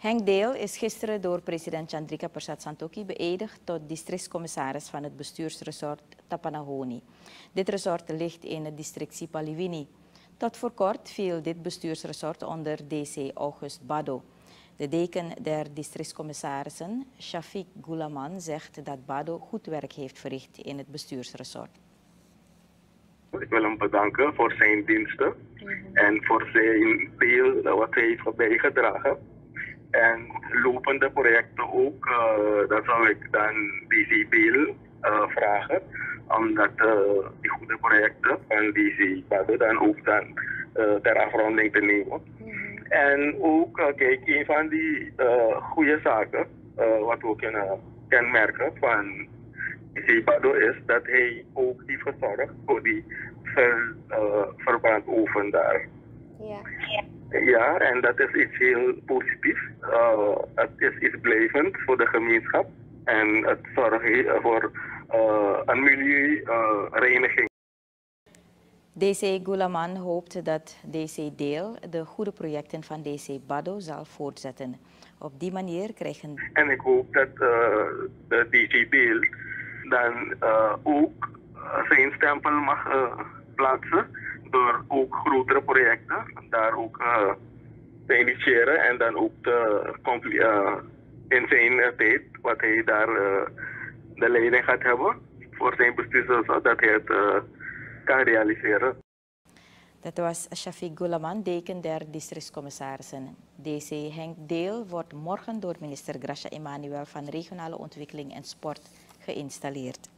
Henk Deel is gisteren door president Chandrika Persat Santokhi beëdigd tot districtscommissaris van het bestuursresort Tapanahoni. Dit resort ligt in het district Sipaliwini. Tot voor kort viel dit bestuursresort onder DC August Bado. De deken der districtscommissarissen, Shafiq Gulaman, zegt dat Bado goed werk heeft verricht in het bestuursresort. Ik wil hem bedanken voor zijn diensten en voor zijn deel wat hij heeft bijgedragen. En lopende projecten ook, uh, dat zou ik dan DC Beel uh, vragen. Omdat uh, die goede projecten van DC Bado dan ook dan ter afronding te nemen. En ook, kijk, een van die goede zaken wat we kunnen kenmerken van DC Bado is dat hij ook heeft gezorgd voor die ver, verbrandoven daar. Ja. Ja, en dat is iets heel positiefs. Uh, het is iets blijvend voor de gemeenschap en het zorgt voor uh, een milieureiniging. DC Gulaman hoopt dat DC Deel de goede projecten van DC Bado zal voortzetten. Op die manier krijgen... En ik hoop dat uh, de DC Deel dan ook zijn stempel mag plaatsen door ook grotere projecten daar ook te initiëren en dan ook te, uh, in zijn tijd, wat hij daar uh, de leiding gaat hebben voor zijn bestuur, zodat hij het kan realiseren. Dat was Shafiq Gulaman, deken der districtscommissarissen. DC Henk Deel wordt morgen door minister Gracia Emanuel van Regionale Ontwikkeling en Sport geïnstalleerd.